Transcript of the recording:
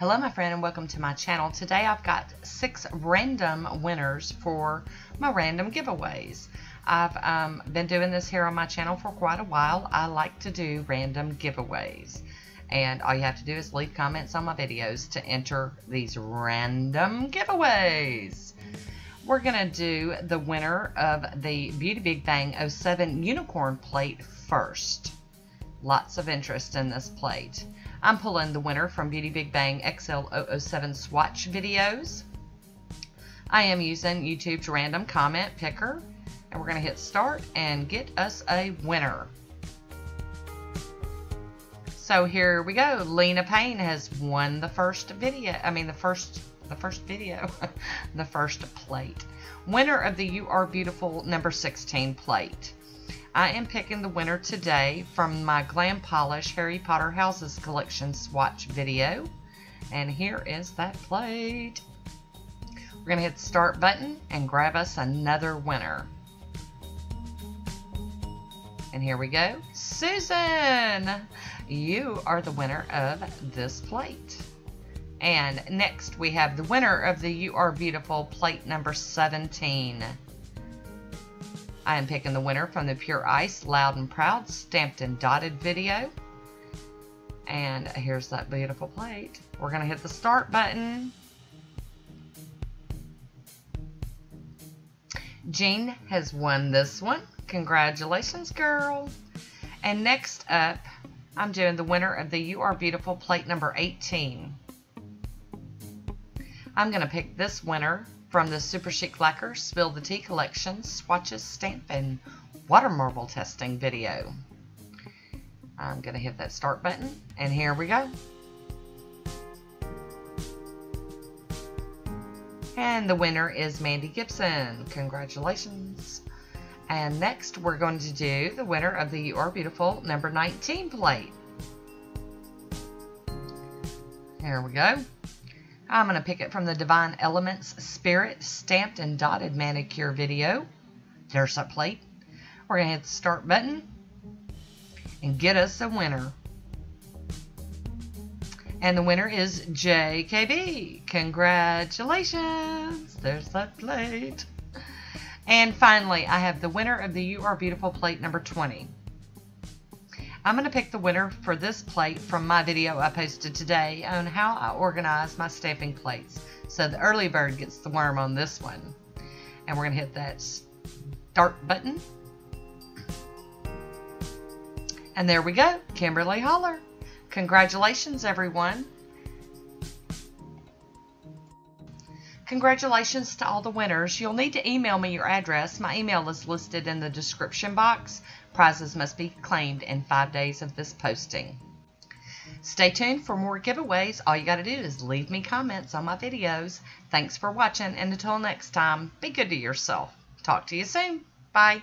Hello my friend and welcome to my channel. Today I've got six random winners for my random giveaways. I've um, been doing this here on my channel for quite a while. I like to do random giveaways. And all you have to do is leave comments on my videos to enter these random giveaways. We're going to do the winner of the Beauty Big Bang 07 Unicorn Plate first. Lots of interest in this plate. I'm pulling the winner from Beauty Big Bang XL007 swatch videos. I am using YouTube's random comment picker. And we're going to hit start and get us a winner. So here we go. Lena Payne has won the first video. I mean the first the first video. the first plate. Winner of the You Are Beautiful number 16 plate. I am picking the winner today from my Glam Polish Harry Potter Houses Collection swatch video. And here is that plate. We're going to hit start button and grab us another winner. And here we go. Susan, you are the winner of this plate. And next we have the winner of the You Are Beautiful plate number 17. I am picking the winner from the Pure Ice Loud and Proud stamped and dotted video. And here's that beautiful plate. We're going to hit the start button. Jean has won this one. Congratulations, girl. And next up, I'm doing the winner of the You Are Beautiful plate number 18. I'm going to pick this winner from the Super Chic Lacquer Spill the Tea Collection Swatches, Stamp, and Water Marble Testing video. I'm going to hit that start button, and here we go. And the winner is Mandy Gibson. Congratulations. And next, we're going to do the winner of the You Are Beautiful number 19 plate. Here we go. I'm going to pick it from the Divine Elements Spirit Stamped and Dotted Manicure video. There's that plate. We're going to hit the start button and get us a winner. And the winner is JKB. Congratulations. There's that plate. And finally, I have the winner of the You Are Beautiful plate number 20. I'm going to pick the winner for this plate from my video I posted today on how I organize my stamping plates. So the early bird gets the worm on this one. And we're going to hit that start button. And there we go, Kimberly Holler. Congratulations, everyone. Congratulations to all the winners. You'll need to email me your address. My email is listed in the description box. Prizes must be claimed in five days of this posting. Stay tuned for more giveaways. All you got to do is leave me comments on my videos. Thanks for watching, and until next time, be good to yourself. Talk to you soon. Bye.